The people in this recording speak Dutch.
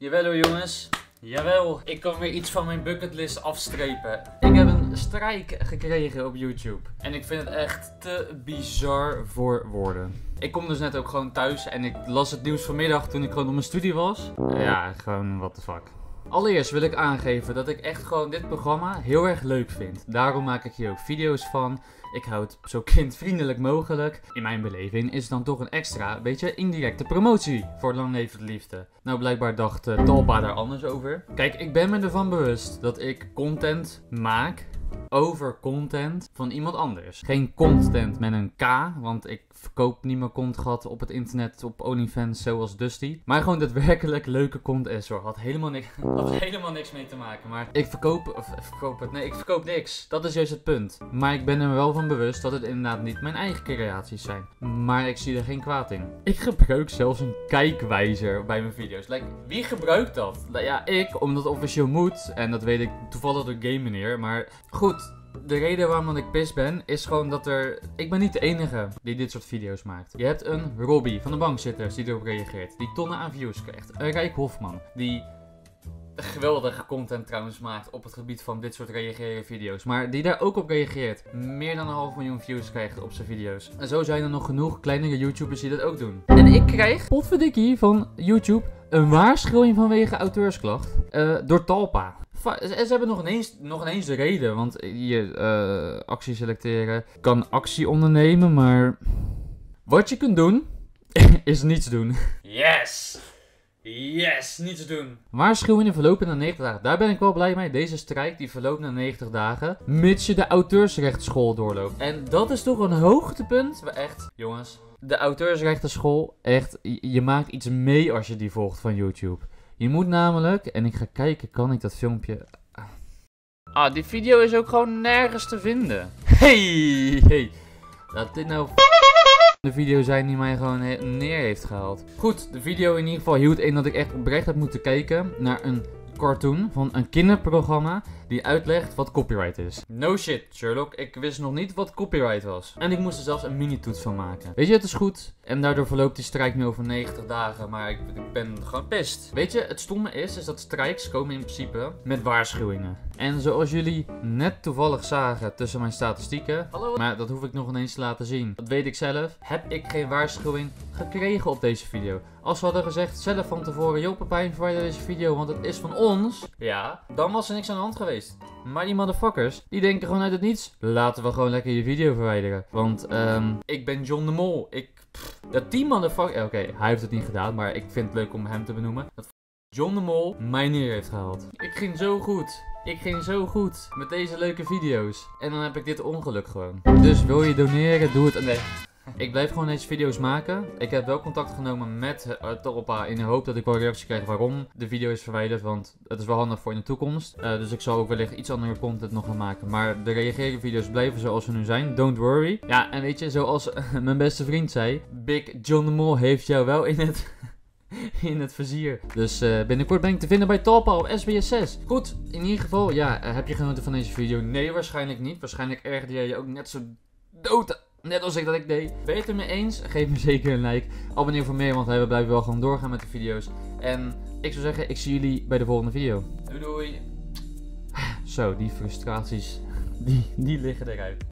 Jawel hoor jongens. Jawel, ik kan weer iets van mijn bucketlist afstrepen. Ik heb een strijk gekregen op YouTube. En ik vind het echt te bizar voor woorden. Ik kom dus net ook gewoon thuis en ik las het nieuws vanmiddag toen ik gewoon op mijn studie was. Ja, gewoon what the fuck. Allereerst wil ik aangeven dat ik echt gewoon dit programma heel erg leuk vind. Daarom maak ik hier ook video's van. Ik hou het zo kindvriendelijk mogelijk. In mijn beleving is het dan toch een extra, beetje indirecte promotie voor Lang Leven de Liefde. Nou, blijkbaar dacht uh, Talpa daar anders over. Kijk, ik ben me ervan bewust dat ik content maak over content van iemand anders. Geen content met een K, want ik verkoop niet meer content op het internet op OnlyFans zoals Dusty. Maar gewoon daadwerkelijk leuke content hoor. Had helemaal, niks, had helemaal niks mee te maken. Maar ik verkoop, of verkoop het, nee ik verkoop niks. Dat is juist het punt. Maar ik ben er wel van bewust dat het inderdaad niet mijn eigen creaties zijn. Maar ik zie er geen kwaad in. Ik gebruik zelfs een kijkwijzer bij mijn video's. Like, wie gebruikt dat? Ja, ik, omdat het officieel moet. En dat weet ik toevallig door Game Meneer. Maar goed, de reden waarom ik pis ben, is gewoon dat er... Ik ben niet de enige die dit soort video's maakt. Je hebt een Robbie van de bankzitters die erop reageert. Die tonnen aan views krijgt. Een Rijk Hofman die geweldige content trouwens maakt op het gebied van dit soort reageren video's. Maar die daar ook op reageert. Meer dan een half miljoen views krijgt op zijn video's. En zo zijn er nog genoeg kleinere YouTubers die dat ook doen. En ik krijg, potverdikkie, van YouTube een waarschuwing vanwege auteursklacht. Uh, door Talpa. Ze hebben nog ineens, nog ineens de reden, want je uh, actie selecteren kan actie ondernemen, maar wat je kunt doen is niets doen. Yes! Yes, niets doen. Waarschuwingen verlopen na 90 dagen. Daar ben ik wel blij mee. Deze strijk die verloopt na 90 dagen. Mits je de auteursrechtsschool doorloopt. En dat is toch een hoogtepunt. Echt, jongens. De auteursrechtenschool, echt, je maakt iets mee als je die volgt van YouTube. Je moet namelijk, en ik ga kijken, kan ik dat filmpje... Ah, die video is ook gewoon nergens te vinden. Hey, hey. Dat dit nou de video zijn die mij gewoon neer heeft gehaald. Goed, de video in ieder geval hield in dat ik echt oprecht heb moeten kijken naar een cartoon van een kinderprogramma die uitlegt wat copyright is. No shit, Sherlock. Ik wist nog niet wat copyright was. En ik moest er zelfs een mini-toets van maken. Weet je, het is goed. En daardoor verloopt die strijk nu over 90 dagen. Maar ik, ik ben gewoon pist. Weet je, het stomme is, is dat strijks komen in principe met waarschuwingen. En zoals jullie net toevallig zagen tussen mijn statistieken. Hallo, maar dat hoef ik nog ineens te laten zien. Dat weet ik zelf. Heb ik geen waarschuwing gekregen op deze video. Als we hadden gezegd zelf van tevoren, joh Pepijn, verwijder deze video, want het is van ons. Ja, dan was er niks aan de hand geweest. Maar die motherfuckers, die denken gewoon uit het niets. Laten we gewoon lekker je video verwijderen. Want, um, ik ben John de Mol. Ik, dat die motherfucker, oké, hij heeft het niet gedaan, maar ik vind het leuk om hem te benoemen. Dat John de Mol mij neer heeft gehaald. Ik ging zo goed. Ik ging zo goed met deze leuke video's. En dan heb ik dit ongeluk gewoon. Dus wil je doneren, doe het. Nee. Ik blijf gewoon deze video's maken. Ik heb wel contact genomen met uh, in de hoop dat ik wel reactie krijg waarom de video is verwijderd. Want het is wel handig voor in de toekomst. Uh, dus ik zal ook wellicht iets andere content nog gaan maken. Maar de reageren video's blijven zoals ze nu zijn. Don't worry. Ja, en weet je, zoals mijn beste vriend zei. Big John de Mol heeft jou wel in het... in het vizier. Dus uh, binnenkort ben ik te vinden bij Talpa op SBS6. Goed, in ieder geval, ja, heb je genoten van deze video? Nee, waarschijnlijk niet. Waarschijnlijk ergerde jij je ook net zo dood Net als ik dat ik deed. Ben je het er mee eens? Geef me zeker een like. Abonneer voor meer, want we blijven wel gewoon doorgaan met de video's. En ik zou zeggen, ik zie jullie bij de volgende video. Doei doei. Zo, die frustraties, die, die liggen eruit.